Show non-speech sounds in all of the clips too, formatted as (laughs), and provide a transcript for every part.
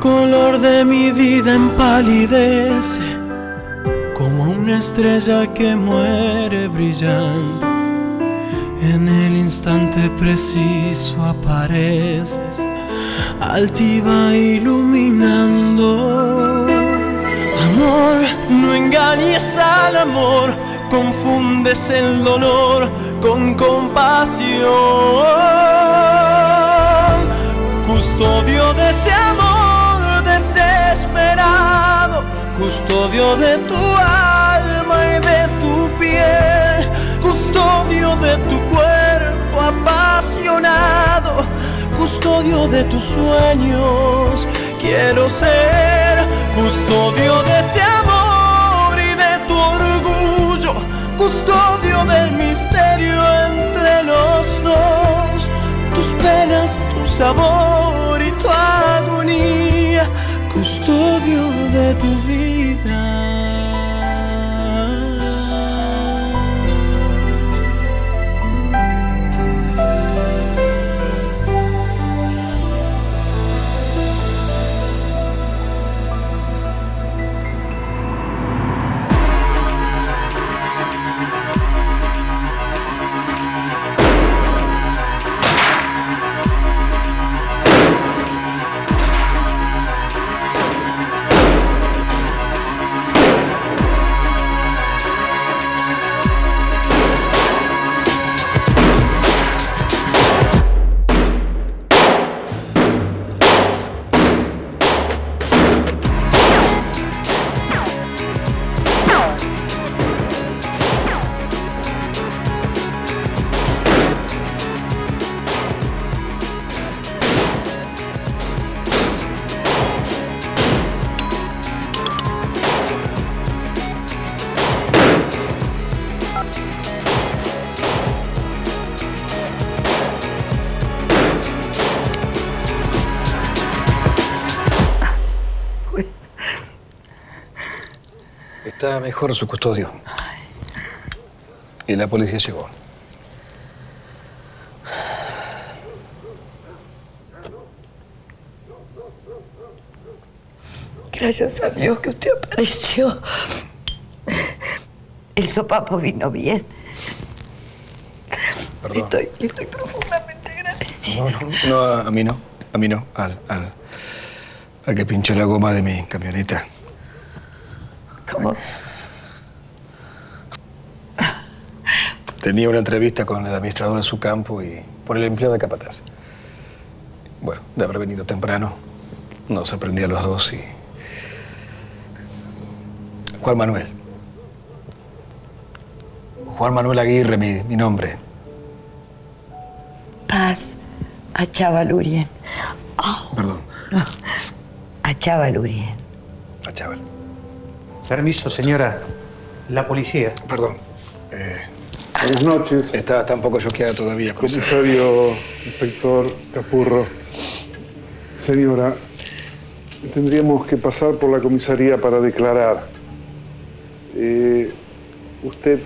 Color de mi vida empalidece como una estrella que muere brillando. En el instante preciso apareces, altiva iluminando. Amor, no engañes al amor, confundes el dolor con compasión. Custodio de este desesperado, custodio de tu alma y de tu piel, custodio de tu cuerpo apasionado, custodio de tus sueños. Quiero ser custodio de este amor y de tu orgullo, custodio del misterio entre los dos, tus penas, tu sabor y tu agonía, custodio de tu vida. Mejor su custodio. Y la policía llegó. Gracias a Dios que usted apareció. El sopapo vino bien. Perdón. Estoy, le estoy profundamente agradecida. No, no, no, a a mí no. A mí no. Al, al, al que pinchó la goma de mi camioneta. ¿Cómo? Tenía una entrevista con el administrador de su campo y por el empleo de capataz. Bueno, de haber venido temprano, nos sorprendí a los dos y... Juan Manuel. Juan Manuel Aguirre, mi, mi nombre. Paz a Chavalurien. Perdón, A Chavalurien. a chaval. Permiso, señora. La policía. Perdón. Eh, Buenas noches, está, está un poco choqueada todavía, comisario. comisario, inspector Capurro. Señora, tendríamos que pasar por la comisaría para declarar. Eh, ¿Usted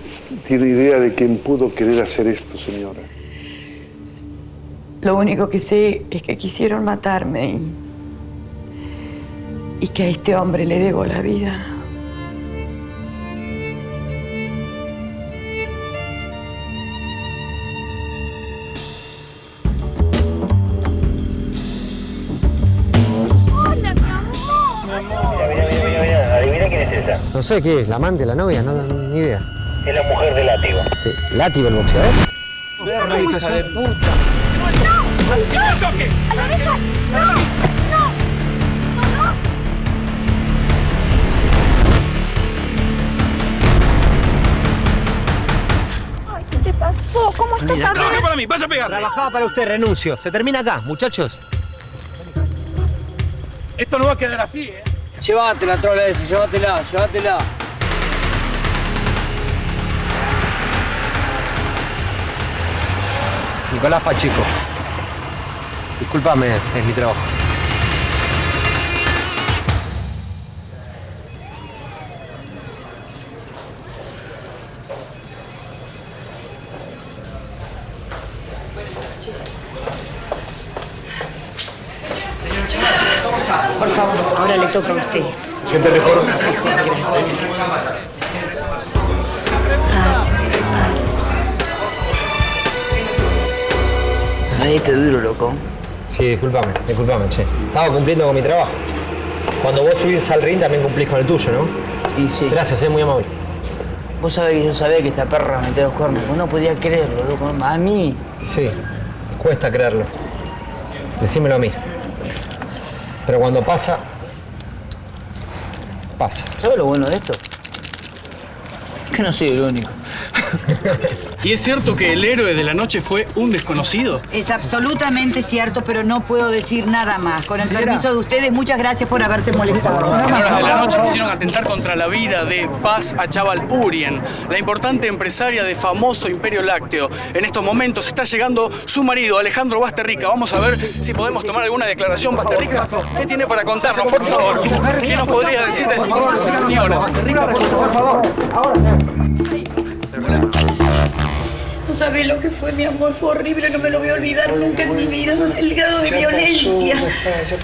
tiene idea de quién pudo querer hacer esto, señora? Lo único que sé es que quisieron matarme y, y que a este hombre le debo la vida. No sé qué es, la amante, la novia, no, ni idea. Es la mujer de látigo. ¿Látigo el boxeador? Ay, ¿qué te pasó? ¿Cómo estás hablando? para mí, vas a pegar. Trabajaba para usted, renuncio. Se termina acá, muchachos. Esto no va a quedar así, ¿eh? Llévatela, trola esa, llévatela, llévatela. Nicolás Pacheco. Discúlpame, es mi trabajo. Siente mejor? Me diste duro, loco. Sí, discúlpame, discúlpame, che. Estaba cumpliendo con mi trabajo. Cuando vos subís al ring también cumplís con el tuyo, ¿no? Y sí. Gracias, es muy amable. Vos sabés que yo sabía que esta perra metía los cuernos. Vos no podía creerlo, loco. A mí. Sí, cuesta creerlo. Decímelo a mí. Pero cuando pasa, pasa. ¿Sabes lo bueno de esto? Que no soy el único. ¿Y es cierto que el héroe de la noche fue un desconocido? Es absolutamente cierto, pero no puedo decir nada más. Con el permiso de ustedes, muchas gracias por haberse molestado. En horas de la noche quisieron atentar contra la vida de Paz Achával Urien, la importante empresaria de famoso Imperio Lácteo. En estos momentos está llegando su marido, Alejandro Basterrica. Vamos a ver si podemos tomar alguna declaración. Basterrica, ¿qué tiene para contarnos, por favor? ¿Qué nos podría decir de su señora? No sabés lo que fue, mi amor. Fue horrible. No me lo voy a olvidar nunca en mi vida. El grado de violencia.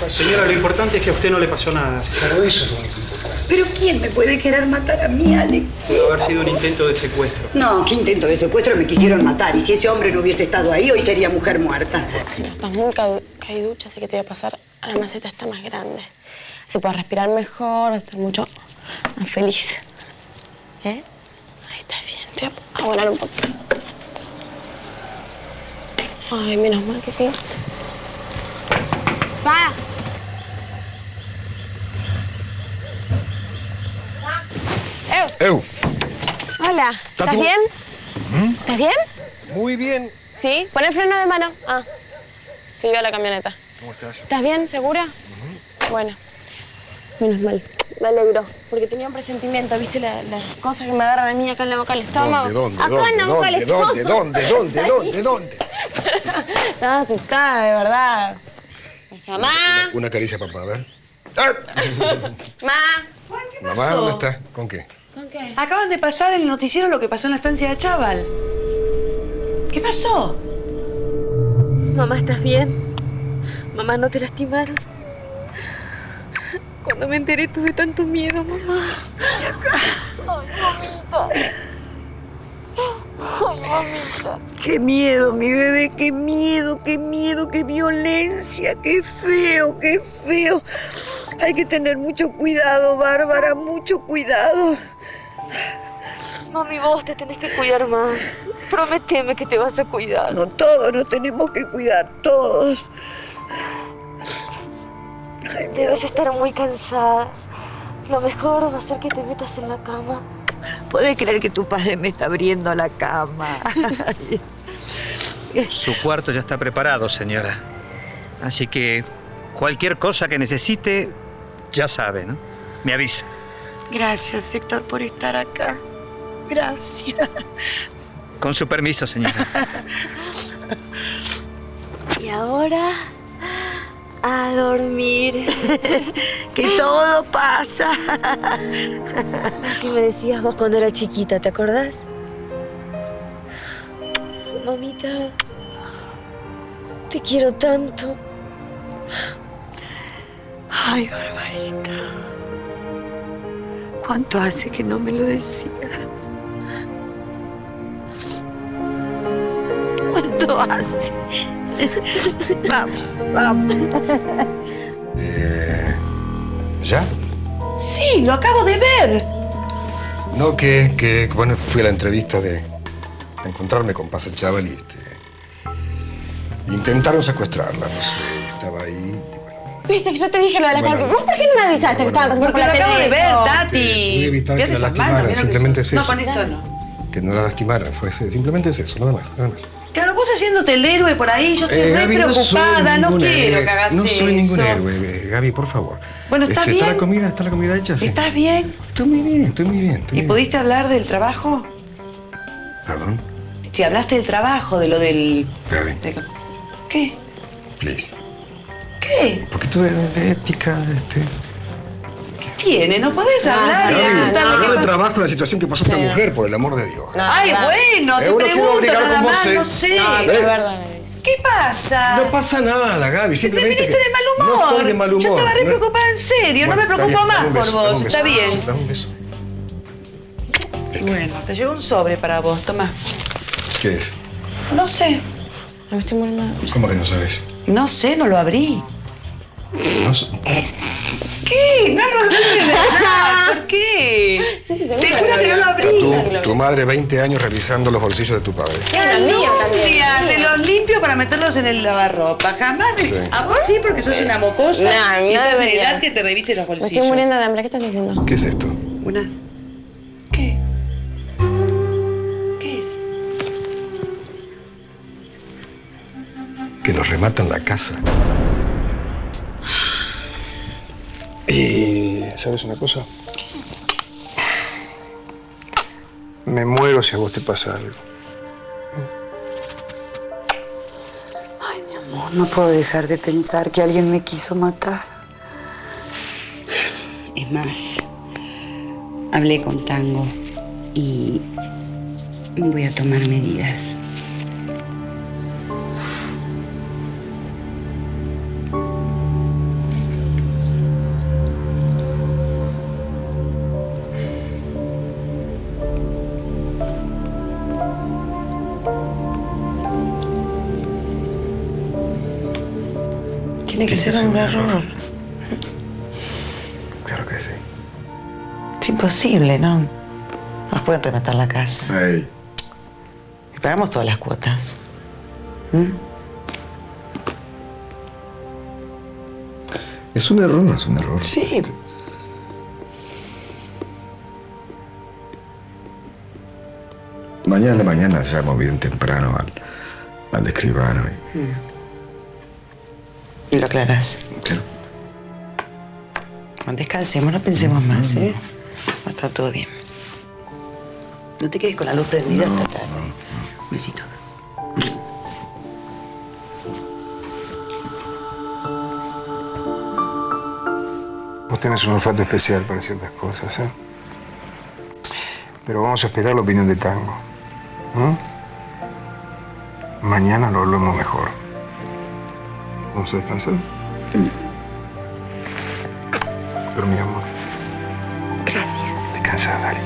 Señora, lo importante es que a usted no le pasó nada. Claro, eso es lo importante. Pero ¿quién me puede querer matar a mí, Alex? Pudo haber sido un intento de secuestro. No, qué intento de secuestro me quisieron matar. Y si ese hombre no hubiese estado ahí, hoy sería mujer muerta. Estás muy ca- caiducha, así que te voy a pasar a la maceta está más grande. Así puedes respirar mejor, vas a estar mucho más feliz. ¿Eh? Ahí está bien. Te voy a abonar un poquito. Ay, menos mal que sí. ¡Pa! ¡Eu! ¡Eu! Hola, ¿estás tú? bien? ¿Estás bien? Muy bien. Sí, pon el freno de mano. Ah, siguió a la camioneta. ¿Cómo estás? ¿Estás bien? ¿Segura? Bueno, menos mal. Me alegro, porque tenía un presentimiento, ¿viste? La- Las cosas que me agarran a mí acá en la boca del estómago. ¿Dónde, dónde, acá dónde, en la boca del dónde, dónde, estómago. dónde, dónde, dónde, dónde, dónde? Estaba asustada, de verdad. Mamá, Una caricia, papá, ¿verdad? ¡Ah! (laughs) mamá. Mamá, ¿dónde está? ¿Con qué? ¿Con qué? Acaban de pasar en el noticiero lo que pasó en la estancia de Chaval. ¿Qué pasó? Mamá, ¿estás bien? Mamá, ¿no te lastimaron? Cuando me enteré tuve tanto miedo, mamá. Ay, mamita. (laughs) Qué miedo, mi bebé, qué miedo, qué miedo, qué violencia, qué feo, qué feo. Hay que tener mucho cuidado, Bárbara, mucho cuidado. Mami, vos te tenés que cuidar más. Prométeme que te vas a cuidar. No, todos nos tenemos que cuidar, todos. Debes estar muy cansada. Lo mejor va a ser que te metas en la cama. ¿Puedes creer que tu padre me está abriendo la cama? (laughs) Su cuarto ya está preparado, señora. Así que cualquier cosa que necesite, ya sabe, ¿no? Me avisa. Gracias, Héctor, por estar acá. Gracias. Con su permiso, señora. (laughs) Y ahora a dormir. (laughs) que todo pasa. Así me decías vos cuando era chiquita, ¿te acordás? Mamita, te quiero tanto. Ay, Barbarita. ¿Cuánto hace que no me lo decías? ¿Cuánto hace? Vamos, vamos. Eh, ¿Ya? Sí, lo acabo de ver. No, que, que, bueno, fui a la entrevista de a encontrarme con Paz Chaval y este, intentaron secuestrarla, no sé, estaba ahí. Viste que yo te dije lo de la Bueno. ¿Vos por qué no me avisaste que estaban pasando por Porque la lo acabo de ver? Tati. Evitar que la lastimaran, que simplemente es No, eso. con esto no. Que no la lastimaran, fue ese- simplemente es eso, nada más, nada más. Claro, vos haciéndote el héroe por ahí, yo estoy Eh, re Gaby, preocupada, no, quiero héroe, que hagas No soy ningún eso. héroe, eh, Gaby, por favor. Bueno, ¿estás Este, ¿Está bien? la comida, está la comida hecha? Sí. ¿Estás bien? Estoy muy bien, estoy muy bien. estoy ¿Y muy pudiste hablar del trabajo? Perdón, Si hablaste del trabajo, de lo del... Gaby, de- ¿Qué? please. ¿Qué? Un poquito de, de ética, este. ¿Qué tiene? ¿No podés hablar y qué de pasa? trabajo, la situación que pasó esta mujer, por el amor de Dios. Ay, bueno, Eh, te pregunto nada más, eh. no sé. No, ¿Eh? es verdad. Andrés. ¿Qué pasa? No pasa nada, Gaby. Te Simplemente. viniste que- de mal humor. No estoy de mal humor. Yo estaba re No- preocupada en serio. Bueno, no me preocupo más por vos. Está beso. bien. Dame un beso. Bueno, te llegó un sobre para vos. Toma. ¿Qué es? No sé. Me estoy muriendo. ¿Cómo que no sabes? No sé, no lo abrí. No sé. ¿Qué? No lo abrí de verdad. ¿Por qué? Sí, seguro Te juro que no lo abrí. Tu, tu madre 20 años revisando los bolsillos de tu padre. Calumnia, te los limpio para meterlos en el lavarropa. Jamás. me- Sí. A vos sí, porque sos una mocosa. Y no estás en edad que te revise los Me bolsillos. estoy muriendo de hambre. ¿Qué estás haciendo? ¿Qué es esto? Una. ¿Qué? ¿Qué es? Que nos rematan la casa. Y. ¿Sabes una cosa? Me muero si a vos te pasa algo. Ay, mi amor, no puedo dejar de pensar que alguien me quiso matar. Es más, hablé con Tango y voy a tomar medidas. Tiene que ser un error. Claro que sí. Es imposible, ¿no? Nos pueden rematar la casa. Ey. Y pagamos todas las cuotas. ¿Mm? Es un error, es un error. Sí. Mañana mañana llamo bien temprano al, al escribano y. Y lo aclarás. Claro. Descansemos, no pensemos más, ¿eh? Va a estar todo bien. No te quedes con la luz prendida hasta tarde. Besito. Vos tenés un olfato especial para ciertas cosas, ¿eh? Pero vamos a esperar la opinión de Tango. ¿m? Mañana lo hablamos mejor. ¿Vamos a descansar? Pero mi amor. Gracias. Descansa, dale.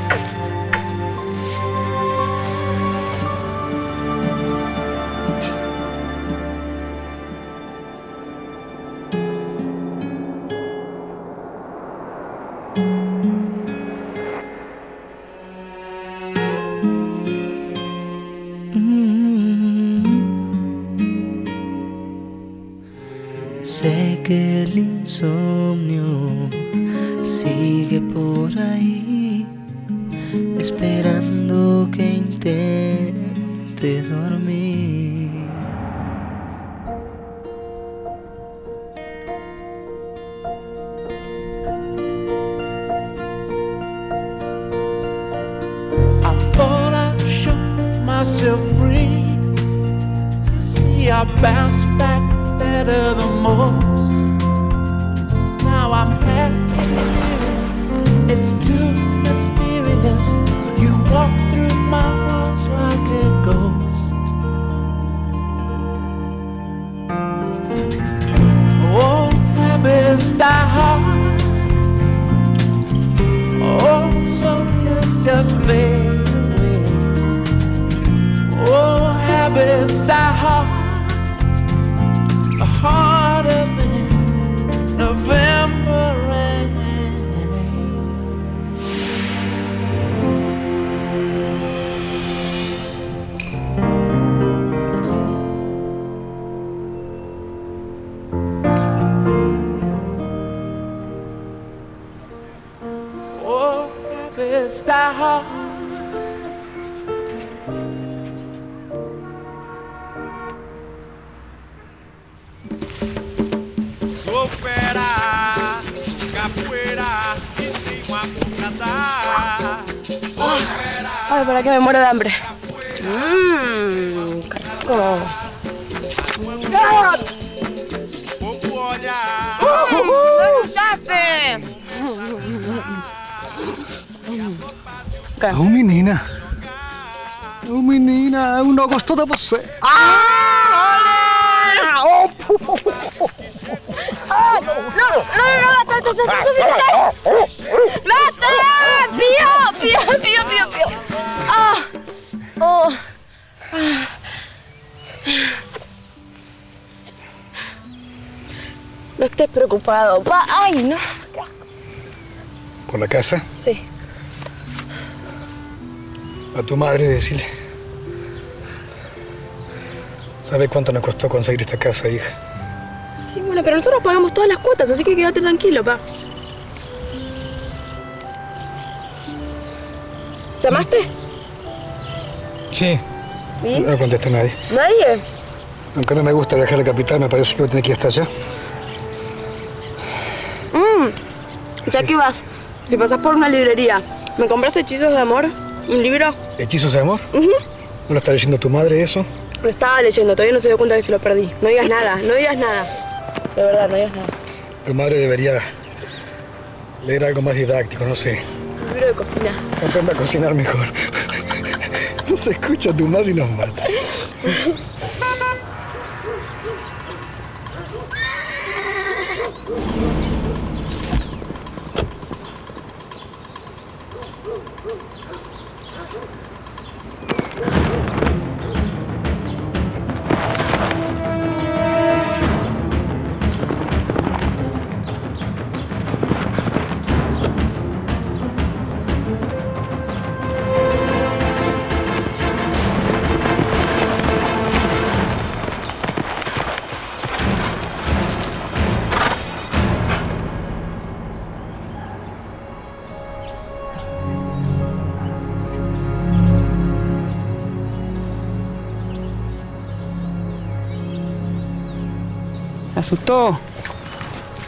Ay, para que me muero de hambre. Mmm, qué rico. Oh, menina. Oh, menina, de você. Ah! Olha! Oh, oh, oh, oh. Ah, No estés preocupado. Pa ¡Ay, no! ¿Por la casa? Sí. A tu madre decirle. ¿Sabes cuánto nos costó conseguir esta casa, hija? Sí, bueno, pero nosotros pagamos todas las cuotas, así que quédate tranquilo, pa. ¿Llamaste? Sí. ¿Y? No contesta nadie. ¿Nadie? Aunque no me gusta viajar a la capital, me parece que voy a tener que ir hasta allá. Mm. Ya que vas, si pasas por una librería, ¿me compras hechizos de amor? ¿Un libro? ¿Hechizos de amor? Ujú. ¿No lo está leyendo tu madre eso? Lo estaba leyendo, todavía no se dio cuenta que se lo perdí. No digas nada, no digas nada. De verdad, no digas nada. Tu madre debería leer algo más didáctico, no sé. Un libro de cocina. Aprenda a cocinar mejor. No se escucha tu madre y nos mata.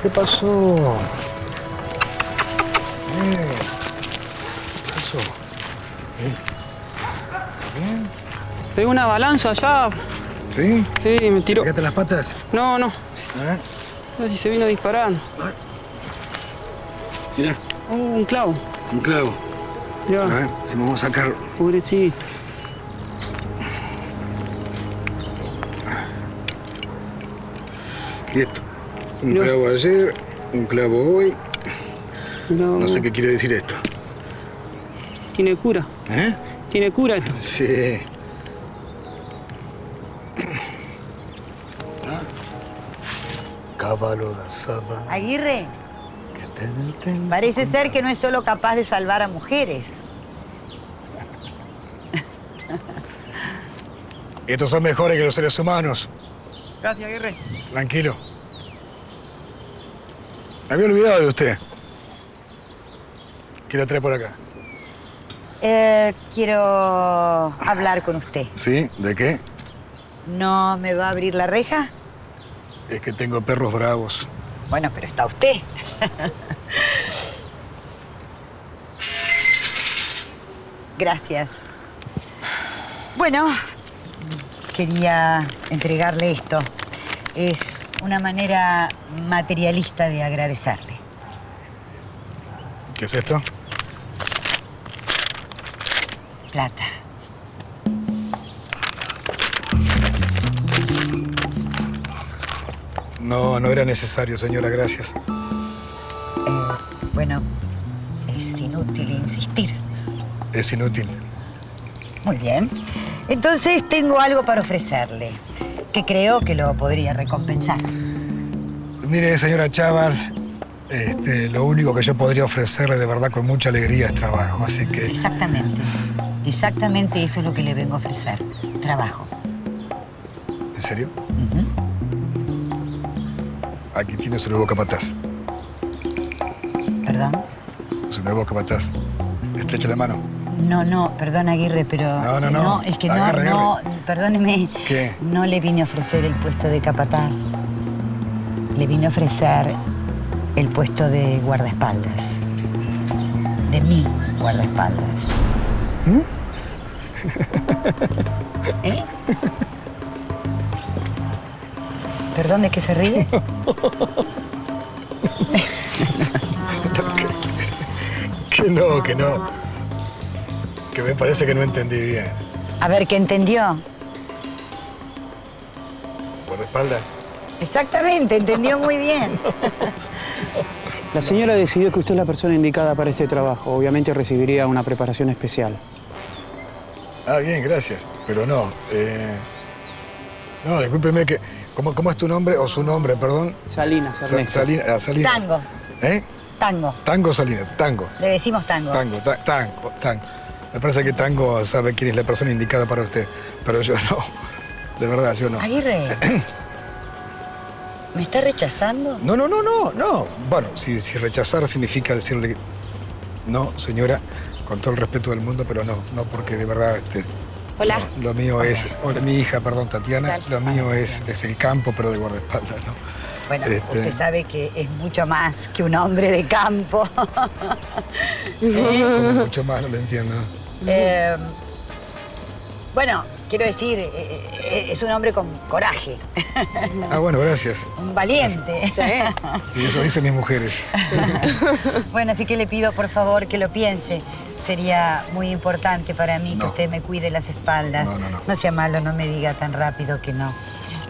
¿Qué pasó? Eh, ¿Qué pasó? ¿Bien? Pegué una balanza allá. ¿Sí? Sí, me tiró. ¿Pegaste las patas? No, no. ¿Eh? No sé si se vino disparando. Mira, Oh, un clavo. un clavo. Ya. A ver, si me vamos a sacar. Pobrecito. Un clavo ayer, un clavo hoy. No, No sé qué quiere decir esto. Tiene cura. ¿Eh? Tiene cura esto. Sí. Caballo da saba. Aguirre, parece ser que no es solo capaz de salvar a mujeres. Estos son mejores que los seres humanos. Gracias, Aguirre. Tranquilo. Me había olvidado de usted. ¿Qué lo trae por acá? Eh, quiero hablar con usted. ¿Sí? ¿De qué? ¿No me va a abrir la reja? Es que tengo perros bravos. Bueno, pero está usted. Gracias. Bueno, quería entregarle esto. Es una manera materialista de agradecerle. ¿Qué es esto? Plata. No, no era necesario, señora, gracias. Bueno, es inútil insistir. Es inútil. Muy bien. Entonces tengo algo para ofrecerle, que creo que lo podría recompensar. Mire, señora Chaval, este, lo único que yo podría ofrecerle de verdad con mucha alegría es trabajo, así que... Exactamente. Exactamente eso es lo que le vengo a ofrecer. Trabajo. ¿En serio? Aquí tiene su nuevo capataz. ¿Perdón? Su nuevo capataz. Estrecha la mano. No, no, perdón Aguirre, pero... No, no, no. es que Agarre, no, no, perdóneme. ¿Qué? No le vine a ofrecer el puesto de capataz. Le vine a ofrecer el puesto de guardaespaldas. De mi guardaespaldas. ¿Eh? (laughs) ¿Perdón de qué se ríe? (laughs) Que no, que no. Que me parece que no entendí bien. A ver, ¿qué entendió? Guardaespaldas. Exactamente, entendió muy bien. (laughs) La señora decidió que usted es la persona indicada para este trabajo. Obviamente recibiría una preparación especial. Ah, bien, gracias. Pero no. eh, No, discúlpeme que. ¿cómo, ¿Cómo es tu nombre? O su nombre, perdón. Salinas, Sa- Ernesto. Salina- ah, Salinas. Tango, ¿Eh? tango. Tango Salinas. Tango. Le decimos tango. Tango, ta- tango, tango. Me parece que Tango sabe quién es la persona indicada para usted. Pero yo no. De verdad, yo no. Aguirre. (clears throat) ¿Me está rechazando? No, no, no, no, no. Bueno, si, si rechazar significa decirle no, señora, con todo el respeto del mundo, pero no, no, porque de verdad este, Hola. lo mío es, hola, mi hija, perdón, Tatiana, lo mío es, es el campo, pero de guardaespaldas, ¿no? Bueno, Este- usted sabe que es mucho más que un hombre de campo. (laughs) Mucho más, no lo entiendo. Eh, bueno, quiero decir, eh, eh, es un hombre con coraje, (laughs) Ah, bueno, gracias. un valiente. Sí, eso dicen mis mujeres. (laughs) Bueno, así que le pido por favor que lo piense. Sería muy importante para mí que usted me cuide las espaldas. No, no, no. sea malo, no me diga tan rápido que no.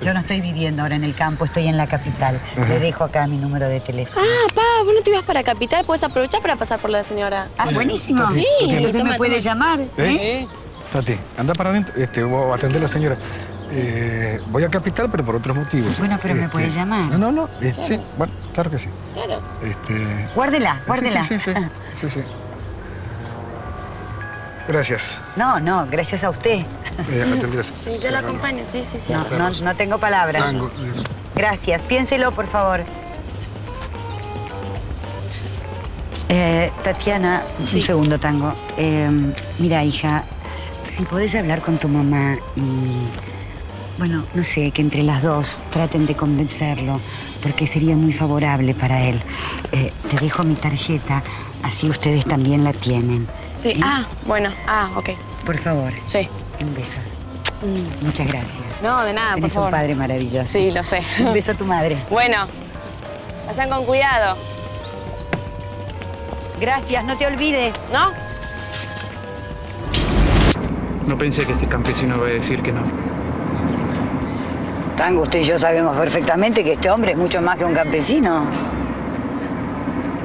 Yo no estoy viviendo ahora en el campo, estoy en la capital. Le dejo acá mi número de teléfono. Ah, pa, vos no te ibas para Capital, puedes aprovechar para pasar por la señora. Ah, buenísimo. Sí, Usted me puede llamar. ¿Eh? Tati, anda para adentro, este, voy a atender a la señora. Eh, voy a Capital, pero por otros motivos. Bueno, pero me Este, puede llamar. No, no, no. eh, sí, bueno, claro que sí. Claro. Este, Guárdela, guárdela. Sí, sí, sí. sí, sí. Gracias. No, no, gracias a usted. Eh, atender a- (laughs) Sí, yo la acompaño, sí, sí, sí. No, no, no tengo palabras. Tango. Gracias. Piénselo, por favor. Eh, Tatiana, un segundo, Tango. Eh, mira, hija, si podés hablar con tu mamá y, bueno, no sé, que entre las dos traten de convencerlo, porque sería muy favorable para él. Eh, te dejo mi tarjeta, así ustedes también la tienen. Sí, ah, bueno, ah, ok. Por favor. Sí. Un beso. Muchas gracias. No, de nada, por Tenés favor. un padre maravilloso. Sí, lo sé. Un beso a tu madre. (laughs) Bueno, vayan con cuidado, Gracias, no te olvides. ¿no? No pensé que este campesino iba a decir que no. Tango, usted y yo sabemos perfectamente que este hombre es mucho más que un campesino.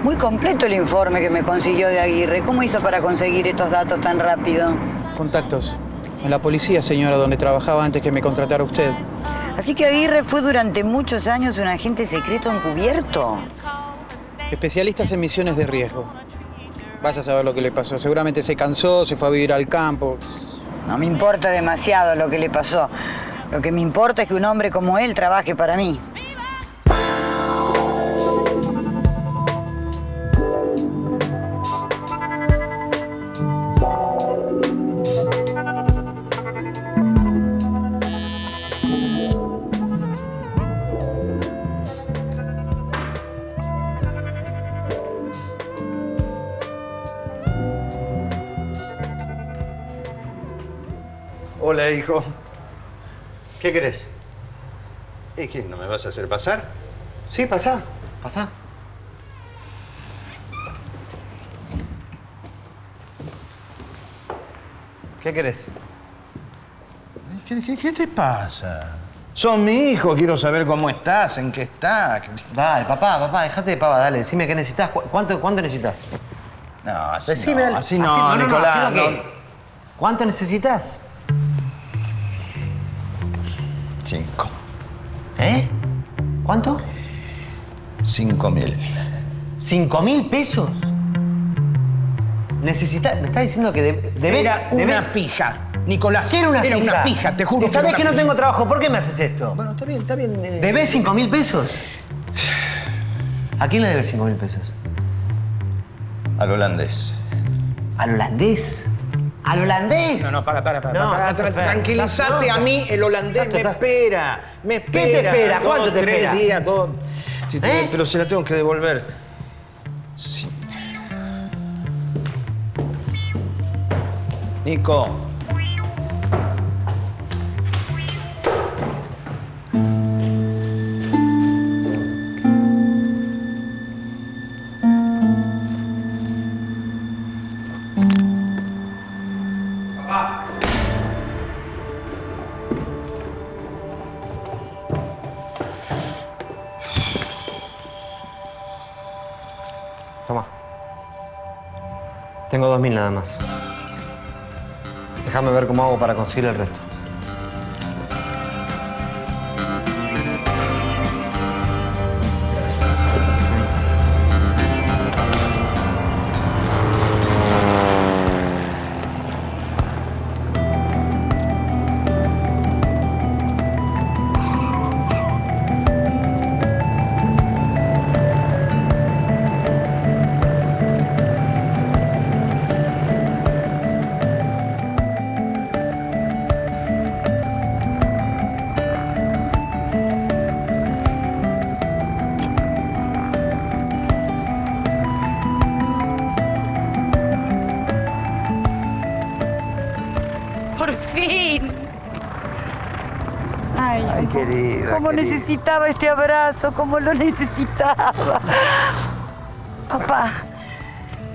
Muy completo el informe que me consiguió de Aguirre. ¿Cómo hizo para conseguir estos datos tan rápido? Contactos. En la policía, señora, donde trabajaba antes que me contratara usted. Así que Aguirre fue durante muchos años un agente secreto encubierto. Especialistas en misiones de riesgo. Vaya a saber lo que le pasó. Seguramente se cansó, se fue a vivir al campo. No me importa demasiado lo que le pasó. Lo que me importa es que un hombre como él trabaje para mí. Hola, hijo. ¿Qué querés? ¿Y qué? ¿No me vas a hacer pasar? Sí, pasá, pasá. ¿Qué querés? ¿Qué, qué- qué te pasa? Son mi hijo, quiero saber cómo estás, en qué estás. Dale, papá, papá, dejate de pava, dale, decime qué necesitas. ¿Cu- ¿Cuánto, cuánto necesitas? No, así Decime, no, dale. así no, no, no, Nicolás. ¿Cuánto necesitas? Cinco. ¿Eh? ¿Cuánto? Cinco mil. ¿Cinco mil pesos? Necesitas. Me está diciendo que debe. debe- Era una debe- fija. Nicolás. ¿Qué era una era fija? una fija, te juro. ¿Y sabés era que no fija. tengo trabajo? ¿Por qué me haces esto? Bueno, está bien, está bien. eh. ¿Debés cinco mil pesos? ¿A quién le debes cinco mil pesos? Al holandés. ¿Al holandés? ¿Al holandés? No, no, para, para, para. No, para, estás tra- enfermo. tranquilízate a mí, el holandés me espera. Me espera. te espera? Dos, ¿Cuánto te tres espera? días, dos. Sí, te- ¿Eh? Pero se la tengo que devolver. Sí. Nico. Tengo dos mil nada más. Déjame ver cómo hago para conseguir el resto. Cómo querida. necesitaba este abrazo, cómo lo necesitaba. Papá,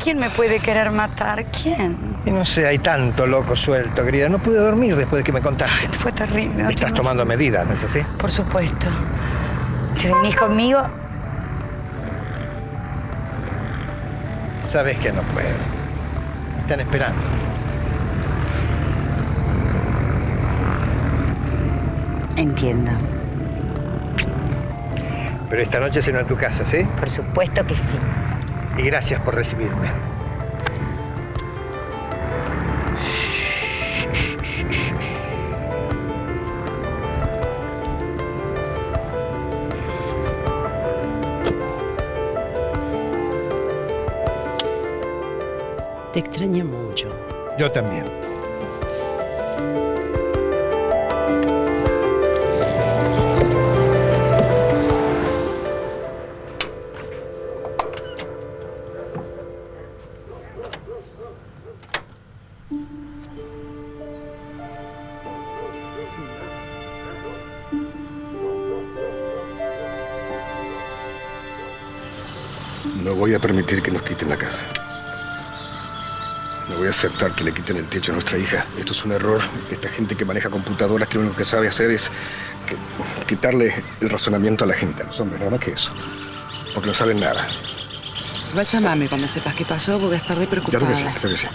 ¿quién me puede querer matar? ¿Quién? Y no sé, hay tanto loco suelto, querida. No pude dormir después de que me contaste. Fue terrible. no Estás tomando medidas, ¿no es así? Por supuesto. ¿Te venís conmigo? Sabes que no puedo. Me están esperando. Entiendo. Pero esta noche ceno en tu casa, ¿sí? Por supuesto que sí. Y gracias por recibirme. Te extrañé mucho. Yo también. No voy a permitir que nos quiten la casa. No voy a aceptar que le quiten el techo a nuestra hija. Esto es un error. Esta gente que maneja computadoras que lo único que sabe hacer es que- quitarle el razonamiento a la gente, a los hombres, nada más que eso. Porque no saben nada. Igual llamame cuando sepas qué pasó porque estar re preocupada. Claro que sí, claro que sí.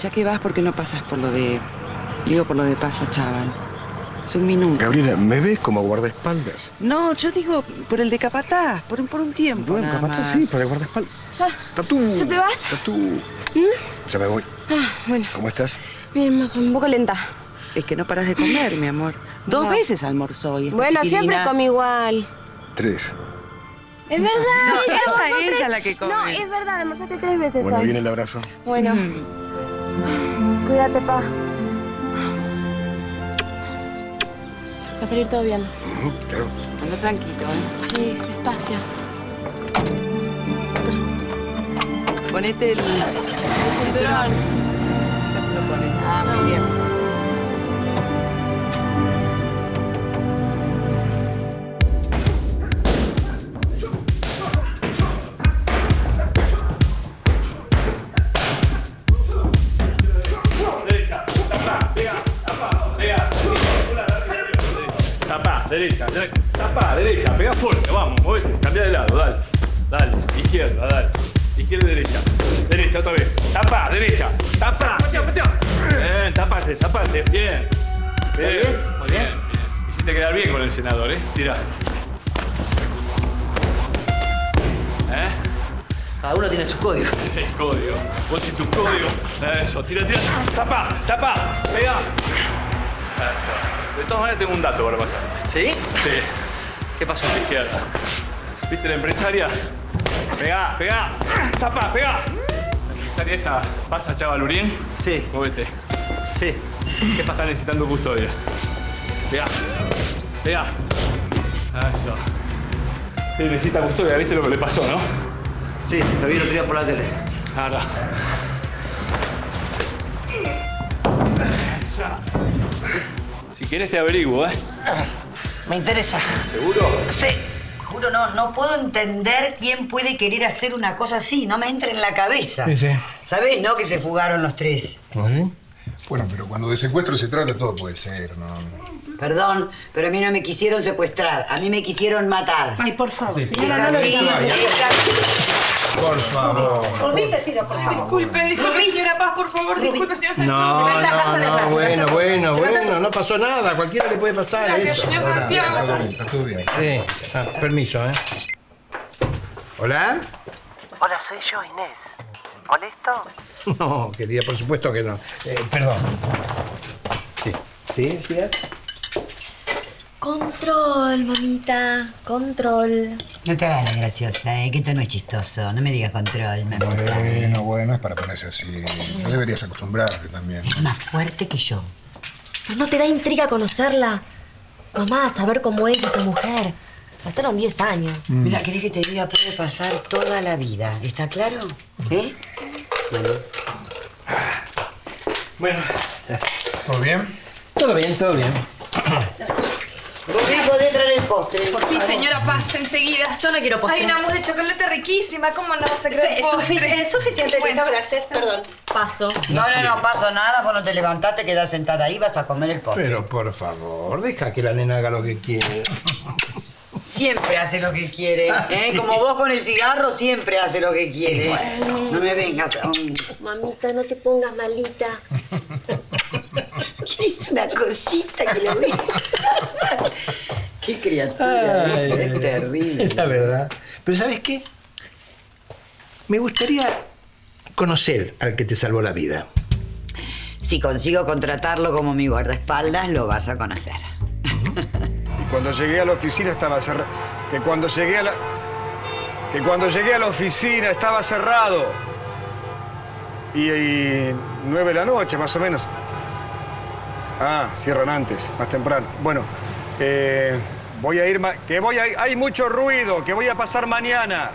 Ya que vas, ¿por qué no pasas por lo de... Digo, por lo de pasa, chaval. Es un minuto. Gabriela, ¿me ves como guardaespaldas? No, yo digo por el de capataz, por un, por un tiempo Bueno, nada más. sí, pero de guardaespaldas. Tatú. ¿Ya te vas? Tatú. Ya me voy. Ah, bueno, ¿Cómo estás? bien, más un poco lenta. Es que no paras de comer, mi amor. Dos No. veces almorzó y esta Bueno, siempre come igual. Tres. Es verdad. No, ella ella- la que come. No, es verdad, almorzaste tres veces Bueno, hoy. viene el abrazo. Bueno. Cuídate, pa. Va a salir todo bien. Ujú, Claro. Anda tranquilo, ¿eh? Sí, despacio. Ponete el... El cinturón. Se lo pones. Ah, muy bien. Bien, tapate, tapate. Bien. Bien, muy bien. bien. Hiciste quedar bien con el senador, ¿eh? Tira. ¿Eh? Cada uno tiene su código. Sí, código. Vos y tu código. Eso, tira, tira. Tapa, tapa, pega. Eso. De todas maneras tengo un dato para pasar. ¿Sí? Sí. ¿Qué pasó? A la izquierda. ¿Viste la empresaria? Pegá, pegá. Tapa, pegá. La empresaria esta pasa Chaval Urien. Sí. Móvete. Sí. ¿Qué pasa necesitando custodia? Pegá. Pegá. Eso. Sí, necesita custodia. ¿Viste lo que le pasó, no? Sí, lo vi día por la tele. Ahora. Esa. Si quieres te averiguo, ¿eh? Me interesa. ¿Seguro? Sí. Juro, no, no puedo entender quién puede querer hacer una cosa así. No me entra en la cabeza. Sí, sí. ¿Sabés, no? Que se fugaron los tres. Bueno, pero cuando de secuestro se trata, todo puede ser, ¿no? Perdón, pero a mí no me quisieron secuestrar. A mí me quisieron matar. Ay, por favor, señora, no lo diga. Por favor. Rubí, te pido, por favor. Disculpe, disculpe, señora Paz, por favor, disculpe, señor Santiago. No, no, no, bueno, bueno, bueno, no pasó nada. A cualquiera le puede pasar Gracias, eso. señor Santiago. Está todo bien. Sí. Ah, permiso, ¿eh? ¿Hola? Hola, soy yo, Inés. ¿Molesto? (laughs) No, querida, por supuesto que no. Eh, perdón. Sí. ¿Sí, Fiat? Control, mamita, control. No te hagas la graciosa, ¿eh? Que esto no es chistoso. No me digas control, mamita. Bueno, bueno, es para ponerse así. No deberías acostumbrarte también. Es más fuerte que yo. ¿Pero no te da intriga conocerla? Mamá, saber cómo es esa mujer. Pasaron 10 años. Mira, ¿querés que te diga? Puede pasar toda la vida. ¿Está claro? ¿Eh? Bueno. Bueno. ¿Todo bien? Todo bien, todo bien. Rubí, podés traer el postre. Sí, señora Paz, enseguida. Yo no quiero postre. Hay una mousse de chocolate riquísima. ¿Cómo no vas a querer Es postre? es suficiente, Bueno. Gracias. Perdón. Paso. No, no, no pasa nada. Vos no te levantaste, quedás sentada ahí, vas a comer el postre. Pero por favor, deja que la nena haga lo que quiere. (laughs) Siempre hace lo que quiere. ¿eh? Como vos con el cigarro, siempre hace lo que quiere. No me vengas. um, Mamita, no te pongas malita. (laughs) Es una cosita que le voy (laughs) Qué criatura. Ay, ¿eh? es terrible. Es la verdad. Pero ¿sabes qué? Me gustaría conocer al que te salvó la vida. Si consigo contratarlo como mi guardaespaldas, lo vas a conocer. Y cuando llegué a la oficina estaba cerrado. Que cuando llegué a la. Que cuando llegué a la oficina estaba cerrado. Y, y nueve de la noche, más o menos. Ah, cierran antes, más temprano. Bueno, eh, voy a ir. Que voy a. Hay mucho ruido, que voy a pasar mañana.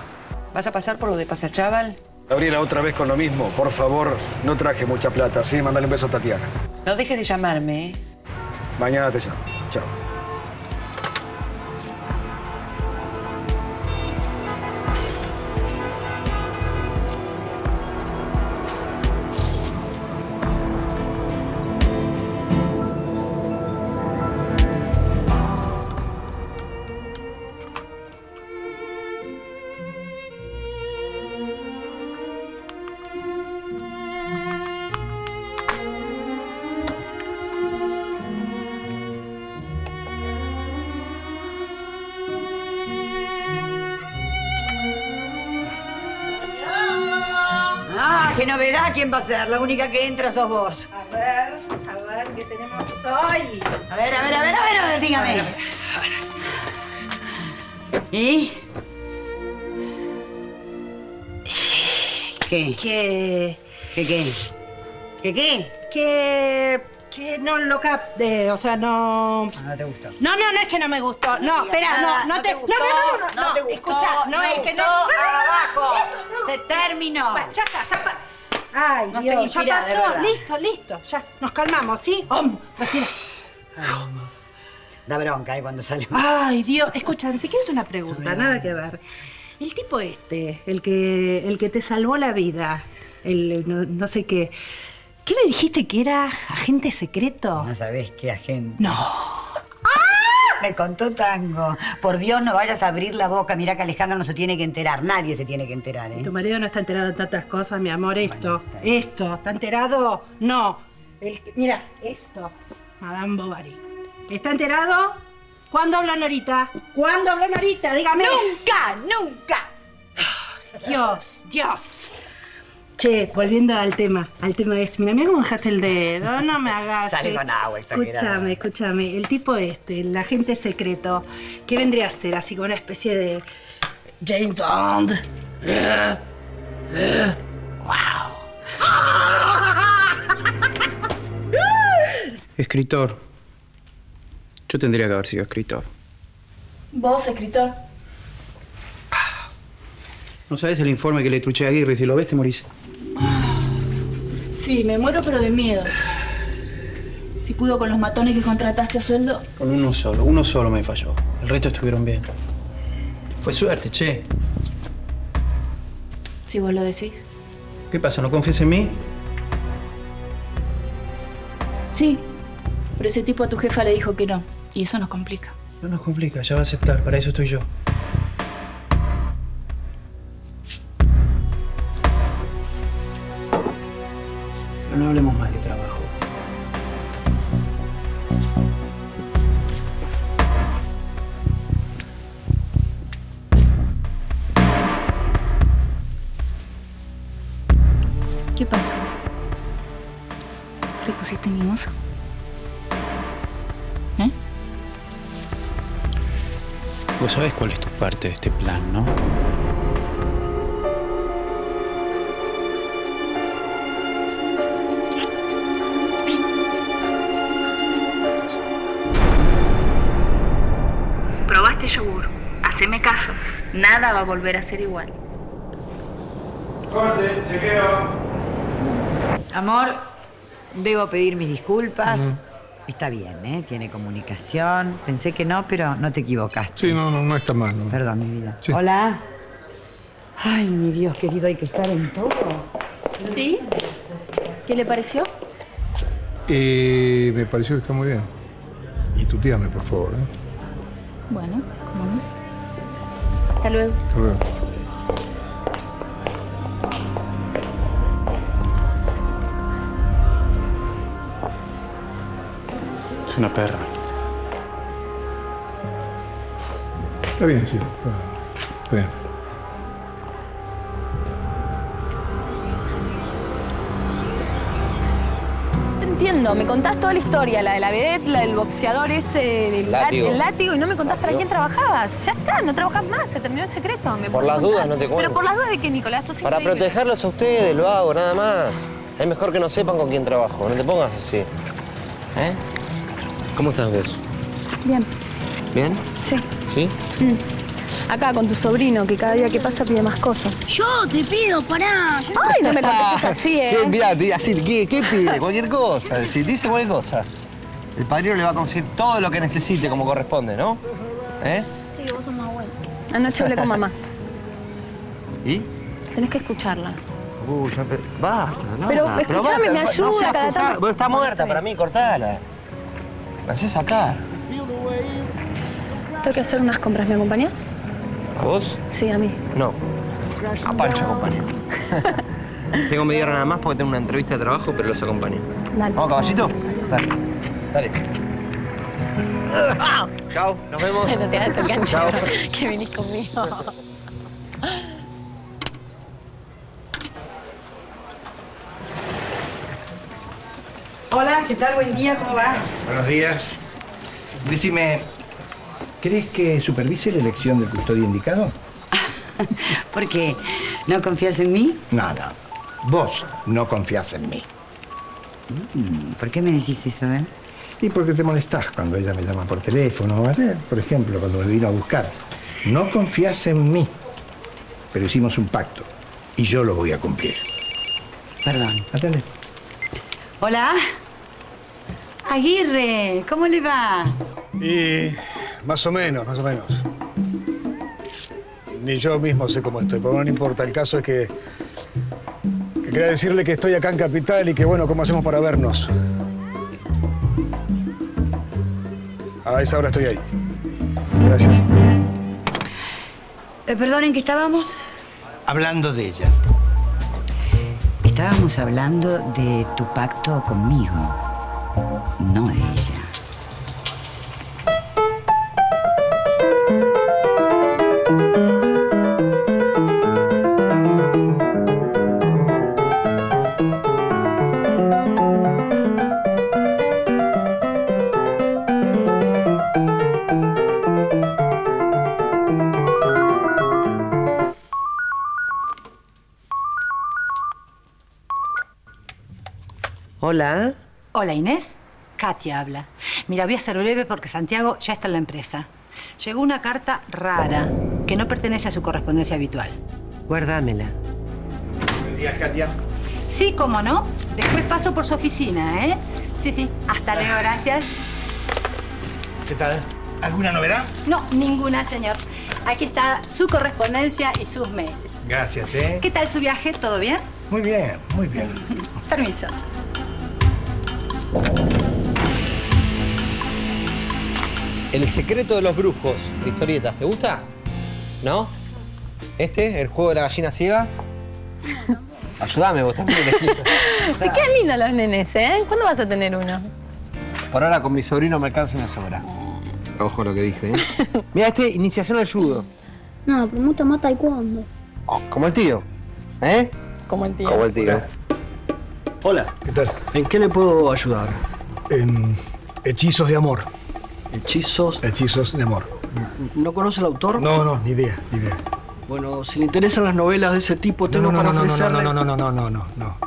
¿Vas a pasar por lo de Pasachaval? Gabriela, otra vez con lo mismo. Por favor, no traje mucha plata. Sí, mandale un beso a Tatiana. No dejes de llamarme, ¿eh? Mañana te llamo. Que no verá quién va a ser. La única que entra sos vos. A ver, a ver, ¿qué tenemos hoy? A ver, a ver, a ver, a ver, a ver, dígame. ¿Y? ¿Qué? Que... ¿Qué qué? ¿Qué qué? Que... Que no lo capte, o sea, no... No te gustó. No, no, no es que no me gustó. No, espera, no, no no te... te No, gustó, no, no, no, no no, te gustó, escucha, no, no es que no... no, no, no, abajo. no, no. Se terminó. Bueno, ya está, ya Ay, No Dios, ya pasó. Listo, listo, ya. Nos calmamos, ¿sí? Om, respira. Da bronca, ¿eh? Cuando sale. Ay, Dios. Escucha, te quiero hacer una pregunta, nada que ver. El tipo este, el que, el que te salvó la vida, el no, no sé qué. ¿Qué me dijiste que era agente secreto? No sabés qué agente. No. Me contó tango. Por Dios, no vayas a abrir la boca. Mira que Alejandro no se tiene que enterar. Nadie se tiene que enterar, ¿eh? Tu marido no está enterado de tantas cosas, mi amor. Esto, esto, ¿está enterado? No. El- mira, esto, Madame Bovary. ¿Está enterado? ¿Cuándo hablan ahorita? ¿Cuándo hablan ahorita? Dígame. ¡Nunca! ¡Nunca! Dios, Dios. Che, volviendo al tema, al tema este. Mira, mira cómo dejaste el dedo, no me hagas. Sale con agua. Escúchame, escúchame. El tipo este, el agente secreto, ¿qué vendría a ser? Así como una especie de James Bond. Eh, eh, Escritor. Yo tendría que haber sido escritor. ¿Vos, escritor? ¿No sabes el informe que le truché a Aguirre? Si lo ves, te morís. Sí, me muero pero de miedo. Si pudo con los matones que contrataste a sueldo, Con uno solo, uno solo me falló. El resto estuvieron bien. Fue suerte, che. si vos lo decís. ¿Qué pasa? ¿No confías en mí? Sí, pero ese tipo a tu jefa le dijo que no. Y eso nos complica. No nos complica, ya va a aceptar. Para eso estoy yo. Pero no hablemos más de trabajo. ¿Qué pasó? ¿Te pusiste mimoso? ¿Eh? Vos sabés cuál es tu parte de este plan, ¿no? Nada va a volver a ser igual. Corte, chequeo. Amor, debo pedir mis disculpas. Está bien, ¿eh? Tiene comunicación. Pensé que no, pero no te equivocaste. Sí, no, no, no está mal. no. Perdón, mi vida. Sí. Hola. Ay, mi Dios querido, hay que estar en todo. ¿Sí? ¿Qué le pareció? Eh, me pareció que está muy bien. Y tuteame, por favor. ¿eh? Bueno, ¿cómo no? Hasta luego. Hasta luego. Es una perra. Está bien, sí. Está, está bien. Entiendo, me contás toda la historia, la de la vedette, la del boxeador ese, el Látigo. látigo, el látigo y no me contás para quién trabajabas. Ya está, no trabajas más, se terminó el secreto. ¿Me Por las contar? dudas no te cuento. Pero por las dudas de que Nicolás sos Para increíble. protegerlos a ustedes lo hago, nada más. Es mejor que no sepan con quién trabajo. No te pongas así. ¿Eh? ¿Cómo estás vos? Bien, ¿Bien? sí. ¿Sí? Mm. Acá con tu sobrino, que cada día que pasa pide más cosas. Yo te pido, pará. Ay, no me contestes así, ¿eh? ¿Qué, mirá, así, ¿qué, qué pide? Cualquier cosa. Si dice cualquier cosa. El padrino le va a conseguir todo lo que necesite como corresponde, ¿no? ¿Eh? Sí, vos sos más bueno. Anoche hablé con mamá. (laughs) ¿Y? Tenés que escucharla. Uy, ya, pero basta, no. Pero escuchame, me no ayuda seas cada pesada. tanto. Vos Está muerta para mí, cortala. Me haces sacar. Tengo que hacer unas compras, ¿me acompañás? ¿A vos? Sí, a mí. No. A Pancho acompaño. (laughs) tengo media hora nada más porque tengo una entrevista de trabajo, pero los acompaño. Dale. ¿Vamos, caballito? Dale. Dale. Chao, nos vemos. No te hagas el gancho, Chao. (laughs) que venís conmigo. Hola, ¿qué tal? Buen día, ¿cómo va? Buenos días. Decime, ¿crees que supervise la elección del custodio indicado? (laughs) ¿Por qué? ¿No confías en mí? No, no. Vos no confías en mí. Mm, ¿Por qué me decís eso, eh? ¿Y por qué te molestás cuando ella me llama por teléfono? Ayer, por ejemplo, cuando me vino a buscar. No confías en mí. Pero hicimos un pacto. Y yo lo voy a cumplir. Perdón. Atende. Hola. Aguirre, ¿cómo le va? Y más o menos, más o menos. Ni yo mismo sé cómo estoy, pero no importa. El caso es que, que quería decirle que estoy acá en Capital y que, bueno, ¿cómo hacemos para vernos? A esa hora estoy ahí. Gracias. Eh, perdonen, ¿que estábamos? Hablando de ella. Estábamos hablando de tu pacto conmigo, no de ella. Hola. Hola, Inés. Katia habla. Mira, voy a ser breve porque Santiago ya está en la empresa. Llegó una carta rara que no pertenece a su correspondencia habitual. Guárdamela. Buenos días, Katia. Sí, cómo no. Después paso por su oficina, ¿eh? Sí, sí. Hasta luego, gracias. ¿Qué tal? ¿Alguna novedad? No, ninguna, señor. Aquí está su correspondencia y sus mails. Gracias, ¿eh? ¿Qué tal su viaje? ¿Todo bien? Muy bien, muy bien. (laughs) Permiso. El secreto de los brujos de historietas, ¿te gusta? ¿No? ¿Este? ¿El juego de la gallina ciega? Ayúdame vos también. Te quedan lindos los nenes, ¿eh? ¿Cuándo vas a tener uno? Por ahora con mi sobrino me alcanza y me sobra. Ojo lo que dije, ¿eh? Mira, este, iniciación al judo. No, pero gusta más taekwondo. Oh, como el tío. ¿Eh? Como el tío. Como el tío. Hola. ¿Qué tal? ¿En qué le puedo ayudar? En hechizos de amor. ¿Hechizos? Hechizos de amor. ¿No conoce al autor? No, no, ni idea, ni idea. Bueno, si le interesan las novelas de ese tipo, tengo no, no, para no, no, ofrecerle. no, no, no, no, no, no, no.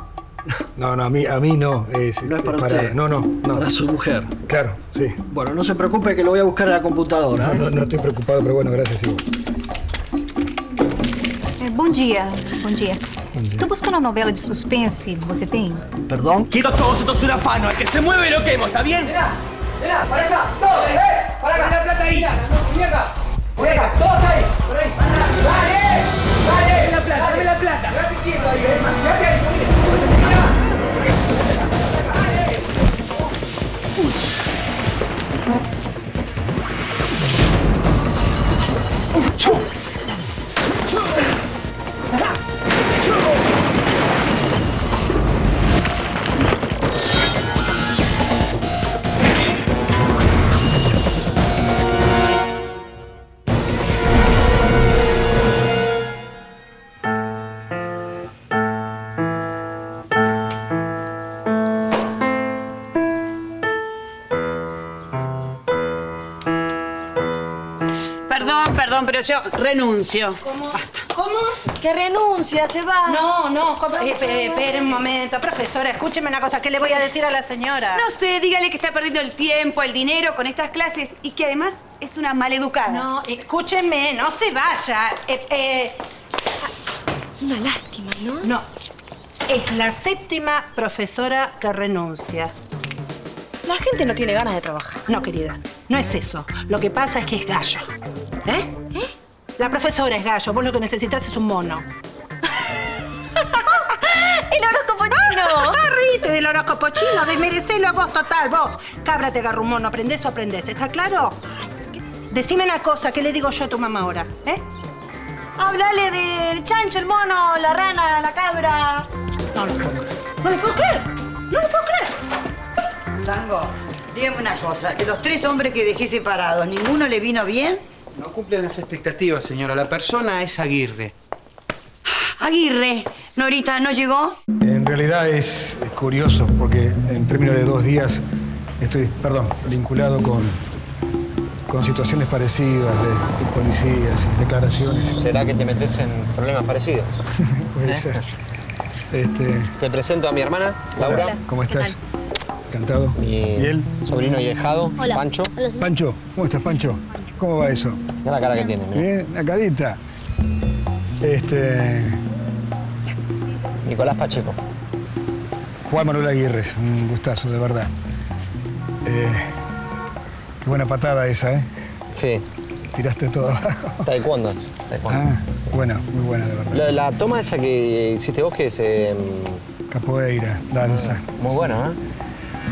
No, no, a mí, a mí no. Es, No es para para usted. No, no, no. Para su mujer. Claro, sí. Bueno, no se preocupe que lo voy a buscar en la computadora. No, ¿eh? no, no estoy preocupado, pero bueno, gracias, Ivo. É, bom dia, bom dia. Tô buscando uma novela de suspense, você tem? ¿Perdón? Quietos todos, esto es un afano. El que se mueve lo quemo, ¿está bien? Mirá, mirá, para allá, todos, eh, para acá. la plata ahí. Acá, todos ahí, por ahí. Dale, dale. Dame la plata, dame la plata. Quédate quieto ahí, eh. Quédate ahí, Perdón, perdón, pero yo renuncio. ¿Cómo? ¿Cómo? Que renuncia, se va. No, no, ¿cómo? Eh, eh, espere un momento, profesora, escúcheme una cosa. ¿Qué le voy a decir a la señora? No sé, dígale que está perdiendo el tiempo, el dinero con estas clases y que además es una maleducada. No, escúcheme, no se vaya. Eh, eh, Una lástima, ¿no? no. Es la séptima profesora que renuncia. La gente no tiene ganas de trabajar. No, querida, no es eso. Lo que pasa es que es gallo. ¿Eh? La profesora es gallo. Vos lo que necesitas es un mono. (laughs) ¡El horóscopo chino! (laughs) Ah, del horóscopo chino. Desmerecelo vos, total, vos. Cabra te agarra un mono. ¿Aprendés o aprendés? ¿Está claro? Decime una cosa. ¿Qué le digo yo a tu mamá ahora? ¿Eh? Háblale del chancho, el mono, la rana, la cabra. No lo puedo creer. No lo puedo creer. No lo puedo creer. Tango, dígame una cosa. De los tres hombres que dejé separados, ¿ninguno le vino bien? No cumplen las expectativas, señora. La persona es Aguirre. Aguirre, Norita, ¿no llegó? En realidad es curioso porque en términos de dos días estoy, perdón, vinculado con, con situaciones parecidas de, de policías, declaraciones. ¿Será que te metes en problemas parecidos? (laughs) Puede ¿Eh? ser. Este, Te presento a mi hermana, Laura. Hola, ¿cómo estás? Encantado. Mi él? sobrino y dejado, Hola. Pancho. Pancho, ¿cómo estás, Pancho? ¿Cómo va eso? Mira la cara que tiene, mira. Bien, la carita. Este. Nicolás Pacheco. Juan Manuel Aguirre, un gustazo, de verdad. Eh, qué buena patada esa, ¿eh? Sí. Tiraste todo abajo. Taekwondo es. Taekwondo. Ah, buena, muy buena, de verdad. La, la toma esa que hiciste vos, que es. eh, Capoeira, danza. muy buena, ¿eh?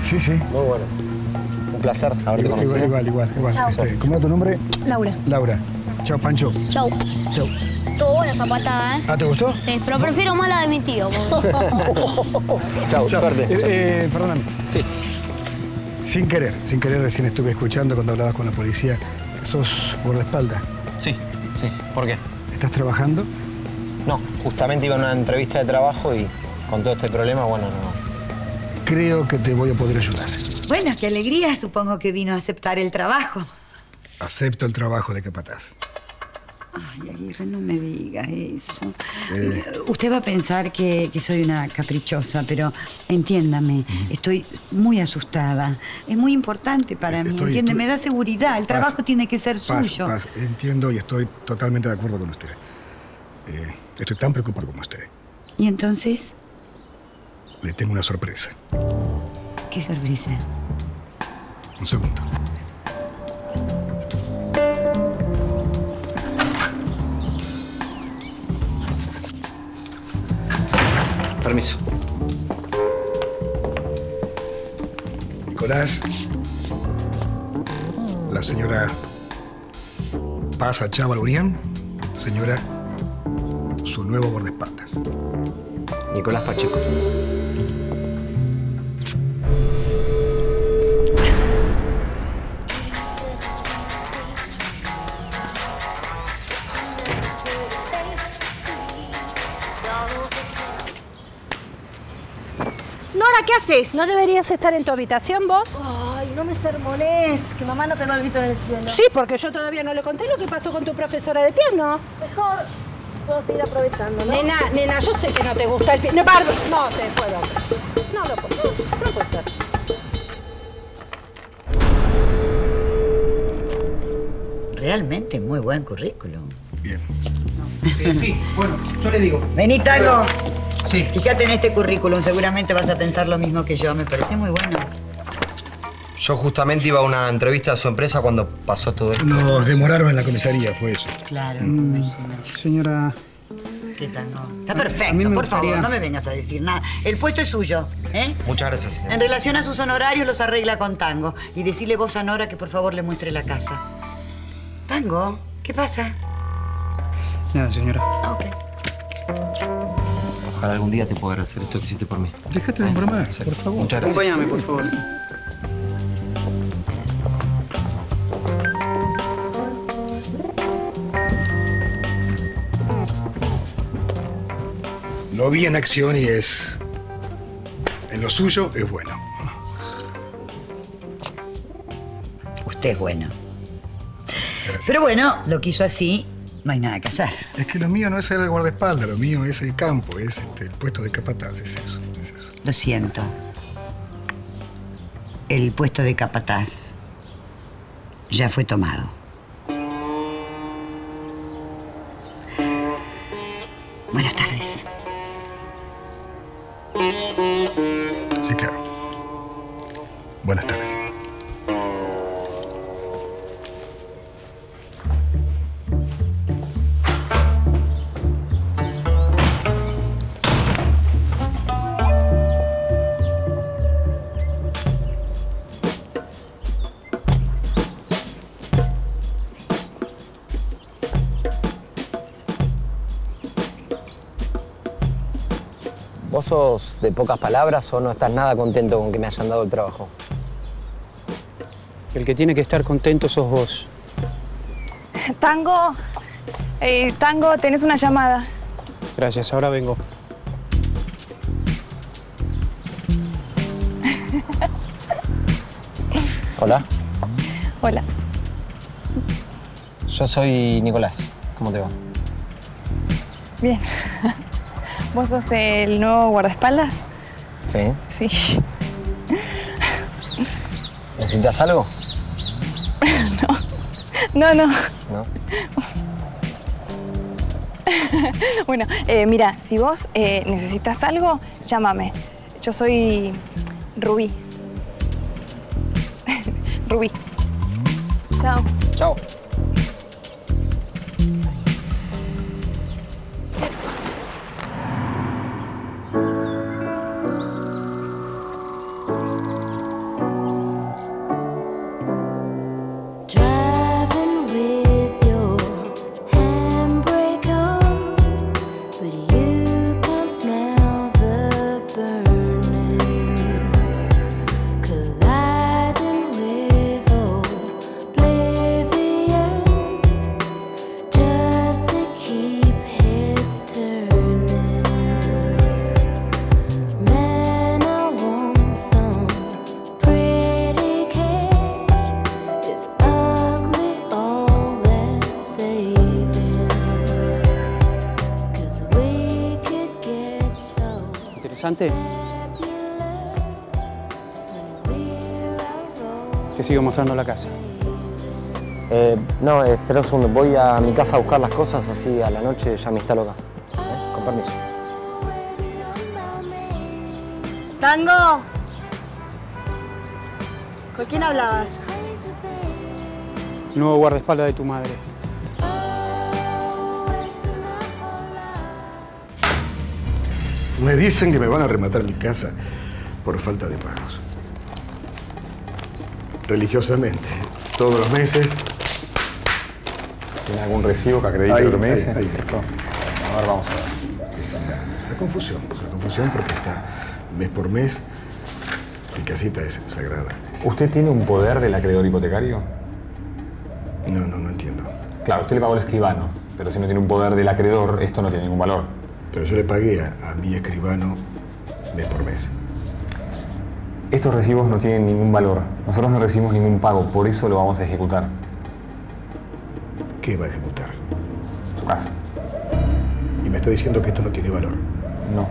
Sí, sí. Muy bueno. Un placer haberte Igual, conocido. igual, igual. igual. Chao. Este, ¿Cómo era tu nombre? Laura. Laura. Chao, Pancho. Chau. Chao. Estuvo buena esa patada, ¿eh? Ah, ¿te gustó? Sí, pero prefiero más la de mi tío. (laughs) Chao, suerte. Eh, eh, perdóname. Sí. Sin querer, sin querer recién estuve escuchando cuando hablabas con la policía. ¿Sos guardaespaldas? Sí, sí. ¿Por qué? ¿Estás trabajando? No, justamente iba a una entrevista de trabajo y con todo este problema, bueno, no. Creo que te voy a poder ayudar. Bueno, qué alegría. Supongo que vino a aceptar el trabajo. Acepto el trabajo de capataz. Ay, Aguirre, no me diga eso. Eh. Usted va a pensar que, que soy una caprichosa, pero entiéndame, estoy muy asustada. Es muy importante para mí, ¿entiende? estoy- Me da seguridad. El Paz, trabajo tiene que ser Paz, suyo. paz. Entiendo y estoy totalmente de acuerdo con usted. Eh, estoy tan preocupado como usted. ¿Y entonces? Le tengo una sorpresa. ¿Qué sorpresa? Un segundo. Permiso. Nicolás, la señora Paz Chava Urián, señora, su nuevo guardaespaldas. Nicolás Pacheco. ¿Qué haces? ¿No deberías estar en tu habitación vos? Ay, no me sermones, que mamá no pegó el grito en el cielo. Sí, porque yo todavía no le conté lo que pasó con tu profesora de piano. Mejor puedo seguir aprovechando, ¿no? Nena, nena, yo sé que no te gusta el piano. No, no te puedo. No lo puedo. No, no puede ser. Realmente muy buen currículum. Sí, sí, bueno, yo le digo. Vení, Tago. Sí. Fíjate en este currículum, seguramente vas a pensar lo mismo que yo. Me parece muy bueno. Yo justamente iba a una entrevista a su empresa cuando pasó todo esto. Nos demoraron en la comisaría, fue eso. Claro. Mm, señora, ¿Qué tal, no? Está perfecto, por gustaría- favor, no me vengas a decir nada. El puesto es suyo, ¿eh? Muchas gracias, señora. En relación a sus honorarios, los arregla con Tango. Y decirle vos a Nora que por favor le muestre la casa. Tango, ¿qué pasa? nada, señora. Ah, ok. Ojalá algún día te pueda hacer esto que hiciste por mí. Déjate de bromar, por favor. Muchas gracias. Acompáñame, por favor. Lo vi en acción y es. En lo suyo es bueno. Usted es bueno. Pero bueno, lo quiso así, no hay nada que hacer. Es que lo mío no es ser el guardaespaldas, lo mío es el campo, es este, el puesto de capataz, es eso, es eso. Lo siento. El puesto de capataz ya fue tomado. Buenas tardes. Sí, claro. Buenas tardes. Sos de pocas palabras o no estás nada contento con que me hayan dado el trabajo? El que tiene que estar contento sos vos. Tango, eh, Tango, tenés una llamada. Gracias, ahora vengo. (laughs) Hola, Hola. yo soy Nicolás. ¿Cómo te va? Bien. ¿Vos sos el nuevo guardaespaldas? Sí. Sí. ¿Necesitas algo? (laughs) No, no. ¿No? (laughs) bueno, eh, mira, si vos eh, necesitas algo, llámame. Yo soy Rubí. (laughs) Rubí. Chao. Chao. ¿Interesante? Te sigo mostrando la casa. Eh, no, espera un segundo. Voy a mi casa a buscar las cosas, así a la noche ya me instalo acá. ¿Eh? Con permiso. Tango. ¿Con quién hablabas? Nuevo guardaespaldas de tu madre. Me dicen que me van a rematar mi casa por falta de pagos. Religiosamente, todos los meses. ¿Tiene algún recibo que acredite lo que me ahí, dice? ahí. Listo. A ver, vamos a ver. La confusión, la confusión. confusión porque está mes por mes. Mi casita es sagrada. ¿Usted tiene un poder del acreedor hipotecario? No, no, no entiendo. Claro, usted le pagó al escribano, pero si no tiene un poder del acreedor, esto no tiene ningún valor. Pero yo le pagué a, a mi escribano mes por mes. Estos recibos no tienen ningún valor. Nosotros no recibimos ningún pago, por eso lo vamos a ejecutar. ¿Qué va a ejecutar? Su casa. Y me está diciendo que esto no tiene valor. No.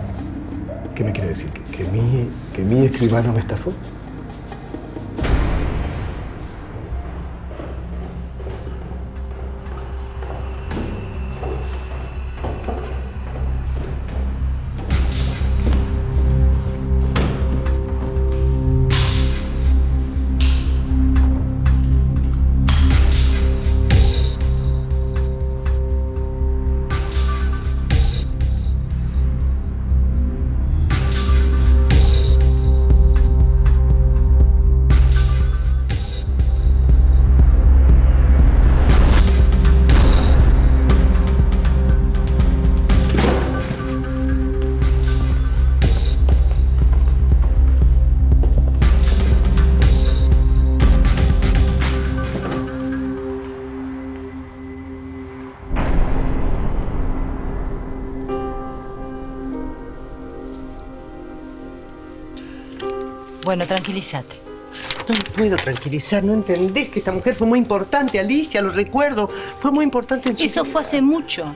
¿Qué me quiere decir? ¿Que, que mi, que mi escribano me estafó? Bueno, tranquilízate. No me puedo tranquilizar, ¿no entendés que esta mujer fue muy importante, Alicia, lo recuerdo. Fue muy importante en su Eso fue hace mucho.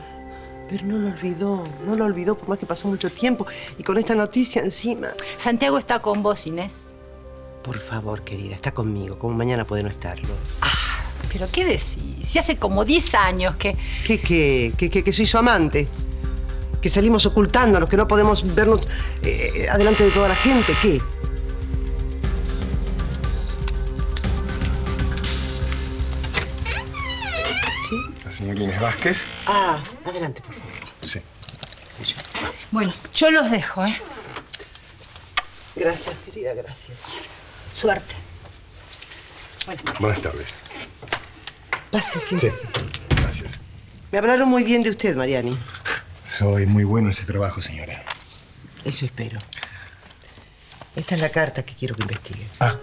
Pero no lo olvidó, no lo olvidó por más que pasó mucho tiempo. Y con esta noticia encima. Santiago está con vos, Inés. Por favor, querida, está conmigo, como mañana puede no estarlo. ¿Pero qué decís? Si hace como 10 años que... ¿Qué, qué? ¿Que, soy su amante? ¿Que salimos ocultándonos? ¿Que no podemos vernos eh, adelante de toda la gente? ¿Qué? ¿Sí? Inés Vázquez. Ah, adelante, por favor. Sí. Bueno, yo los dejo, ¿eh? Gracias, querida, gracias. Suerte. Buenas tardes. Pase, siéntese. Gracias. Me hablaron muy bien de usted, Mariani. Soy muy bueno en este trabajo, señora. Eso espero. Esta es la carta que quiero que investigue. Ah.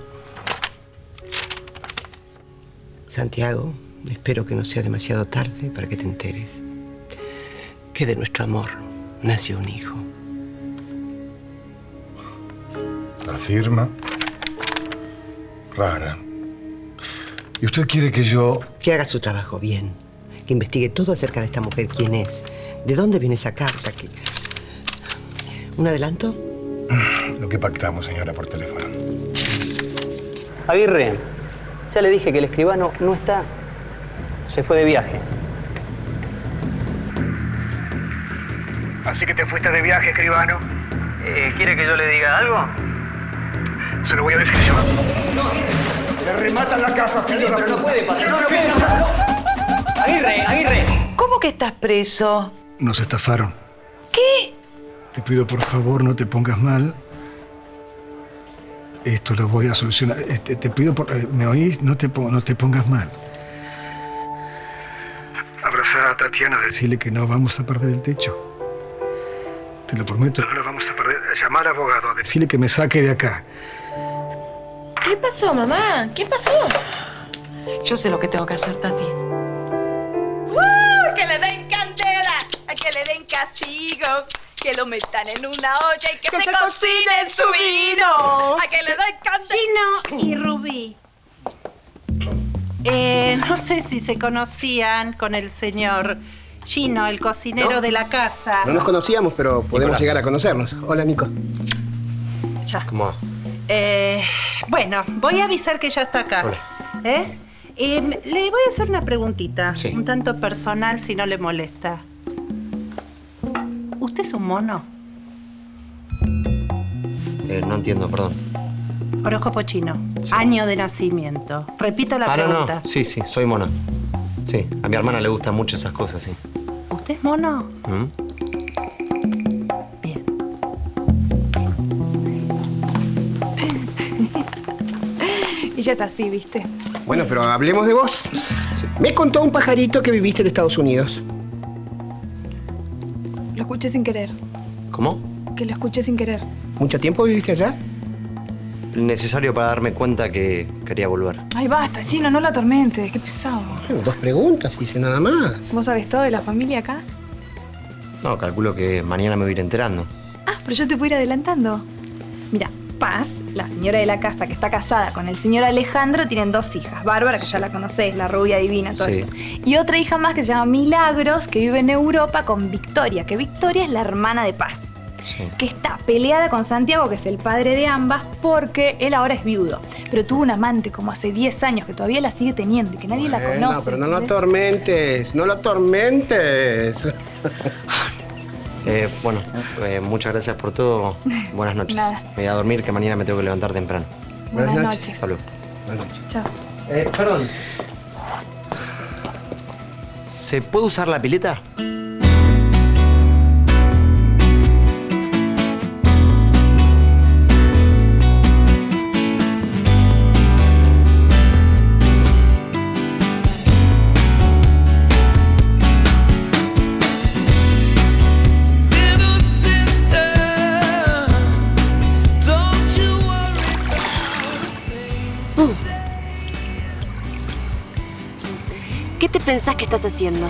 Santiago, espero que no sea demasiado tarde para que te enteres que de nuestro amor nació un hijo. La firma. Rara. ¿Y usted quiere que yo... Que haga su trabajo bien. Que investigue todo acerca de esta mujer. ¿Quién es? ¿De dónde viene esa carta? ¿Qué- ¿Un adelanto? (clears throat) Lo que pactamos, señora, por teléfono. Aguirre, ya le dije que el escribano no está. Se fue de viaje. Así que te fuiste de viaje, escribano. Eh, ¿Quiere que yo le diga algo? Se lo voy a decir yo. Le rematan la casa, filho de no puede pasar. No, no puede pasar. Aguirre, Aguirre. ¿Cómo que estás preso? Nos estafaron. ¿Qué? Te pido, por favor, no te pongas mal. Esto lo voy a solucionar. Este, te pido, por, eh, ¿me oís? No te, no te pongas mal. A Tatiana, decirle que no vamos a perder el techo. Te lo prometo, no lo vamos a perder. Llamar al abogado, decirle que me saque de acá. ¿Qué pasó, mamá? ¿Qué pasó? Yo sé lo que tengo que hacer, Tati. ¡Uh! ¡Que le den candela! ¡A que le den castigo! ¡Que lo metan en una olla y que, Que se, se cocine en su vino! ¡A que le den candela! Chino y Rubí. Eh, no sé si se conocían con el señor Gino, el cocinero No. de la casa. No nos conocíamos, pero podemos Nicolás. llegar a conocernos. Hola, Nico. Ya. ¿Cómo va? Eh, bueno, voy a avisar que ya está acá. Hola. ¿Eh? Em, le voy a hacer una preguntita, Sí. un tanto personal si no le molesta. ¿Usted es un mono? Eh, no entiendo, perdón. Horóscopo chino. Año de nacimiento. Repito la ah, no, pregunta. no. Sí, sí, soy mono. Sí, a mi hermana le gustan mucho esas cosas, sí. ¿Usted es mono? ¿Mm? (laughs) Y ya es así, ¿viste? Bueno, pero hablemos de vos. Me contó un pajarito que viviste en Estados Unidos. Lo escuché sin querer. ¿Cómo? que lo escuché sin querer. ¿Mucho tiempo viviste allá? Necesario para darme cuenta que quería volver. Ay, basta, Gino, no la atormentes, qué pesado. Bueno, dos preguntas, hice nada más. ¿Vos sabés todo de la familia acá? No, calculo que mañana me voy a ir enterando. Ah, pero yo te puedo ir adelantando. Mira, Paz, la señora de la casa que está casada con el señor Alejandro, tienen dos hijas. Bárbara, que ya la conocés, la rubia divina, todo Sí. esto. Y otra hija más que se llama Milagros, que vive en Europa con Victoria, que Victoria es la hermana de Paz. Que está peleada con Santiago, que es el padre de ambas, porque él ahora es viudo. Pero tuvo un amante como hace 10 años que todavía la sigue teniendo y que nadie la conoce. pero no lo atormentes, no lo atormentes. (laughs) Eh, bueno, eh, muchas gracias por todo. Buenas noches. Nada. Me voy a dormir que mañana me tengo que levantar temprano. Buenas noches. Hasta luego. Buenas noches. Chao. Eh, perdón. ¿Se puede usar la pileta? Pensás que estás haciendo?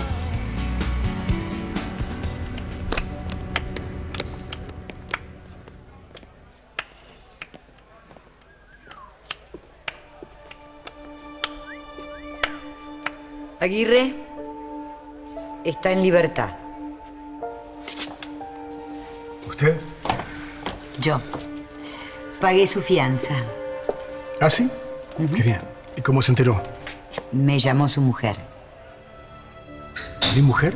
Aguirre está en libertad. ¿Usted? Yo. Pagué su fianza. ¿Ah, sí? Qué bien. ¿Y cómo se enteró? Me llamó su mujer. ¿Mi mujer?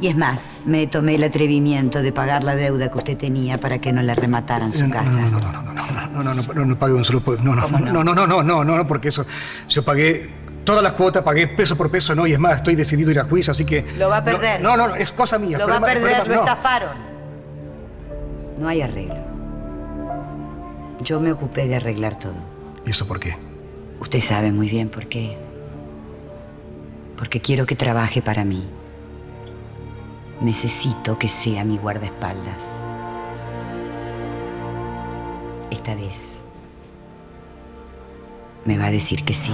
Y es más, me tomé el atrevimiento de pagar la deuda que usted tenía para que no le remataran su casa. No, no, no, no, no, no, no, no, no, no pagué un solo no, no, no, no, no, no, no, no, porque eso, yo pagué todas las cuotas, pagué peso por peso, no, y es más, estoy decidido a ir a juicio, así que... Lo va a perder. No, no, no, es cosa mía. Lo va a perder, lo estafaron. No hay arreglo. Yo me ocupé de arreglar todo. ¿Y eso por qué? Usted sabe muy bien por qué. Porque quiero que trabaje para mí. Necesito que sea mi guardaespaldas. Esta vez me va a decir que sí.